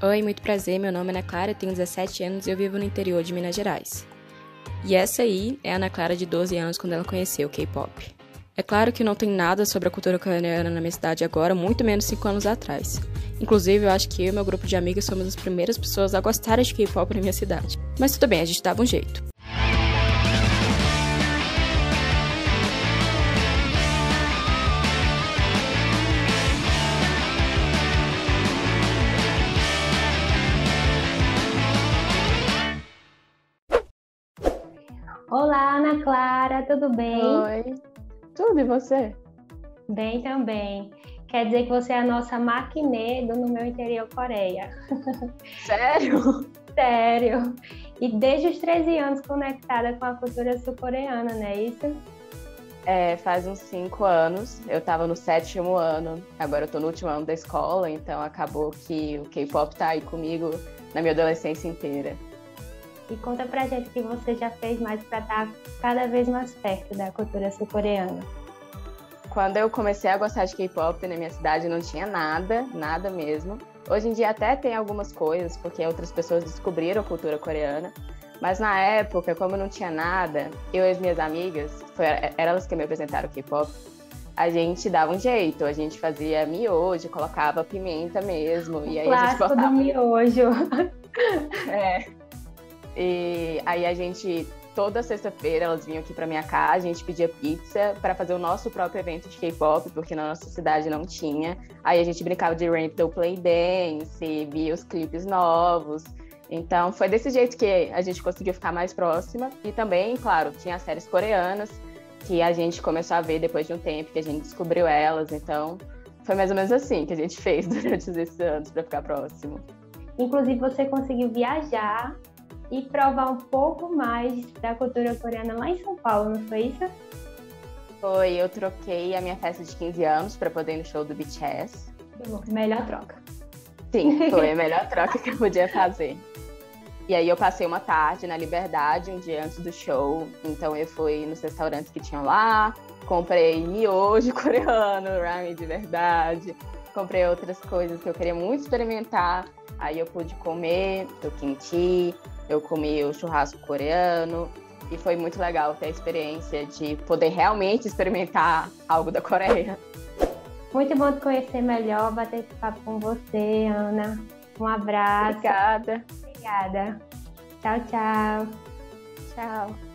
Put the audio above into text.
Oi, muito prazer. Meu nome é Ana Clara, tenho 17 anos e eu vivo no interior de Minas Gerais. E essa aí é a Ana Clara de 12 anos quando ela conheceu o K-pop. É claro que não tem nada sobre a cultura coreana na minha cidade agora, muito menos 5 anos atrás. Inclusive, eu acho que eu e meu grupo de amigas somos as primeiras pessoas a gostarem de K-pop na minha cidade. Mas tudo bem, a gente dava um jeito. Olá, Ana Clara, tudo bem? Oi, tudo e você? Bem também. Quer dizer que você é a nossa maquinê do No Meu Interior Coreia. Sério? Sério. E desde os 13 anos conectada com a cultura sul-coreana, não é isso? É, faz uns cinco anos. Eu estava no sétimo ano, agora eu tô no último ano da escola, então acabou que o K-pop tá aí comigo na minha adolescência inteira. E conta pra gente o que você já fez mais para estar tá cada vez mais perto da cultura sul-coreana. Quando eu comecei a gostar de K-pop na minha cidade não tinha nada, nada mesmo. Hoje em dia até tem algumas coisas, porque outras pessoas descobriram a cultura coreana. Mas na época, como não tinha nada, eu e as minhas amigas, foi, eram elas que me apresentaram o K-pop, a gente dava um jeito, a gente fazia miojo, colocava pimenta mesmo, e aí a gente botava... do miojo. é, e aí a gente, toda sexta-feira, elas vinham aqui para minha casa, a gente pedia pizza para fazer o nosso próprio evento de K-pop, porque na nossa cidade não tinha. Aí a gente brincava de Rainbow Play Dance, via os clipes novos. Então foi desse jeito que a gente conseguiu ficar mais próxima. E também, claro, tinha as séries coreanas, que a gente começou a ver depois de um tempo, que a gente descobriu elas. Então foi mais ou menos assim que a gente fez durante esses anos para ficar próximo. Inclusive, você conseguiu viajar e provar um pouco mais da cultura coreana lá em São Paulo, não foi isso? Foi, eu troquei a minha festa de 15 anos para poder ir no show do BTS. Melhor troca. Sim, foi a melhor troca que eu podia fazer. E aí eu passei uma tarde na Liberdade, um dia antes do show. Então eu fui nos restaurantes que tinham lá, comprei miojo coreano, ramen de verdade, comprei outras coisas que eu queria muito experimentar. Aí eu pude comer o kimchi, eu comi o churrasco coreano e foi muito legal ter a experiência de poder realmente experimentar algo da Coreia. Muito bom te conhecer melhor, bater esse papo com você, Ana. Um abraço. Obrigada. Obrigada. Tchau, tchau. Tchau.